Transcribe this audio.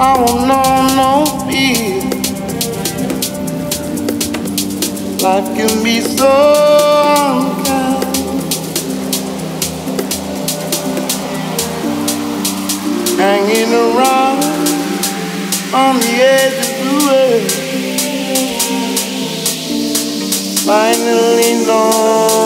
I won't know no fear. Life can be so unkind. Hanging around on the edge of the world. Finally, known.